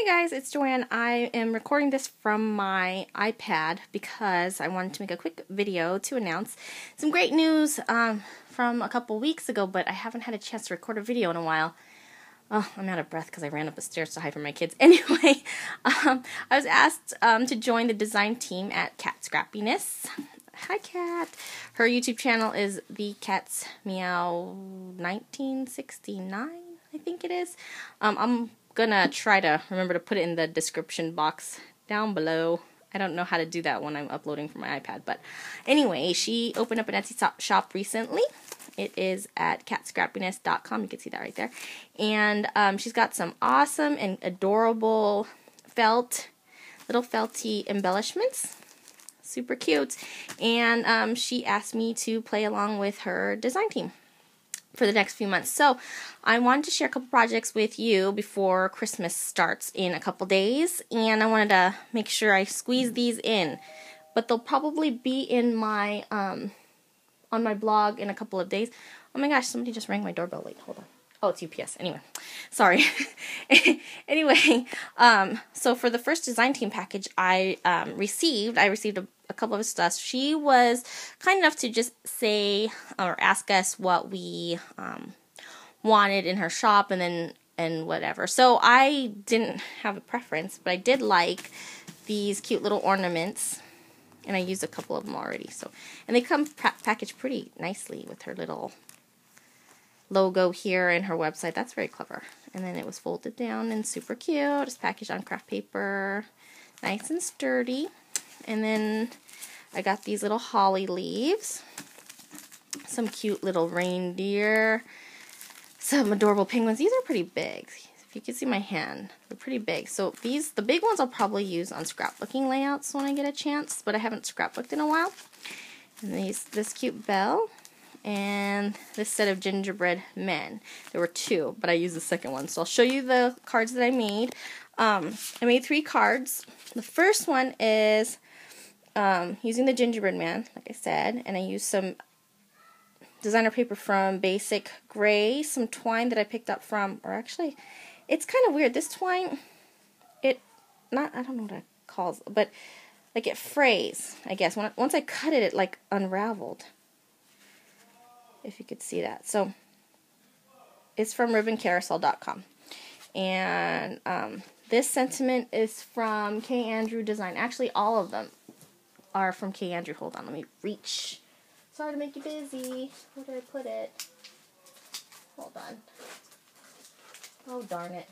Hey guys, it's Joanne. I am recording this from my iPad because I wanted to make a quick video to announce some great news um, from a couple weeks ago, but I haven't had a chance to record a video in a while. Oh, I'm out of breath because I ran up the stairs to hide from my kids. Anyway, um, I was asked um, to join the design team at Kat Scrappiness. Hi, Kat. Her YouTube channel is The Kat's Meow 1969, I think it is. Um, I'm gonna try to remember to put it in the description box down below. I don't know how to do that when I'm uploading from my iPad, but anyway, she opened up an Etsy shop recently. It is at katscrappiness.com. You can see that right there. And um, she's got some awesome and adorable felt, little felty embellishments. Super cute. And um, she asked me to play along with her design team for the next few months. So I wanted to share a couple projects with you before Christmas starts in a couple days, and I wanted to make sure I squeeze these in. But they'll probably be in my um on my blog in a couple of days. Oh my gosh, somebody just rang my doorbell. Wait, hold on. Oh, it's UPS. Anyway, sorry. anyway, um, so for the first design team package I um, received, I received a, a couple of stuff. She was kind enough to just say or ask us what we um, wanted in her shop, and then and whatever. So I didn't have a preference, but I did like these cute little ornaments and I used a couple of them already. So, and they come pa packaged pretty nicely with her little logo here and her website. That's very clever. And then it was folded down and super cute. It's packaged on craft paper, nice and sturdy. And then I got these little holly leaves, some cute little reindeer, some adorable penguins. These are pretty big. If you can see my hand, they're pretty big. So these, the big ones I'll probably use on scrapbooking layouts when I get a chance, but I haven't scrapbooked in a while. And these, this cute bell, and this set of gingerbread men. There were two, but I used the second one. So I'll show you the cards that I made. Um, I made three cards. The first one is um, using the gingerbread man, like I said, and I used some designer paper from Basic Gray, some twine that I picked up from, or actually, it's kind of weird. This twine, it, not, I don't know what it calls, but like it frays, I guess. When once I cut it, it like unraveled if you could see that. So it's from ribboncarousel.com. And um, this sentiment is from K. Andrew Design. Actually, all of them are from K. Andrew. Hold on, let me reach. Sorry to make you busy. Where did I put it? Hold on. Oh, darn it.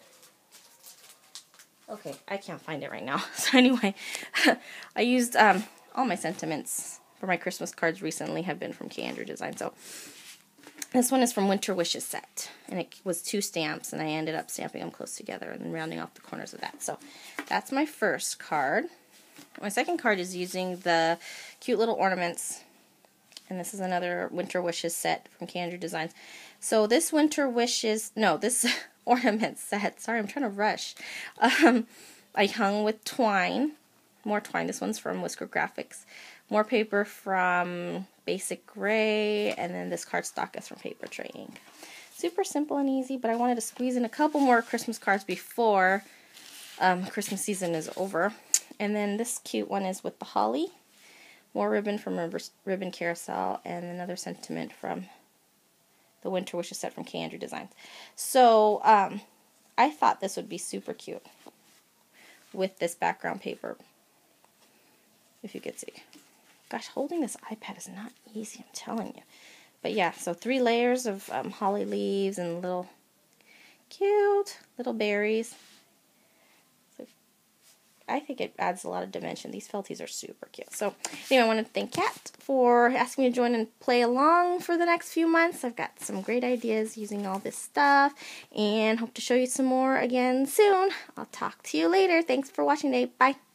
Okay, I can't find it right now. So anyway, I used um, all my sentiments for my Christmas cards recently have been from K. Andrew Design. So this one is from Winter Wishes set, and it was two stamps, and I ended up stamping them close together and rounding off the corners of that. So that's my first card. My second card is using the cute little ornaments, and this is another Winter Wishes set from. Andrew Designs. So this Winter Wishes, no, this ornament set, sorry, I'm trying to rush, um, I hung with twine, more twine, this one's from Whisker Graphics, more paper from BasicGrey, and then this cardstock is from Papertrey Ink. Super simple and easy, but I wanted to squeeze in a couple more Christmas cards before um, Christmas season is over. And then this cute one is with the holly. More ribbon from Ribbon Carousel, and another sentiment from the Winter Wishes set from K. Andrew Designs. So, um, I thought this would be super cute with this background paper, if you could see. Gosh, holding this iPad is not easy, I'm telling you. But yeah, so three layers of um, holly leaves and little cute little berries. I think it adds a lot of dimension. These felties are super cute. So anyway, I want to thank Kat for asking me to join and play along for the next few months. I've got some great ideas using all this stuff and hope to show you some more again soon. I'll talk to you later. Thanks for watching today. Bye.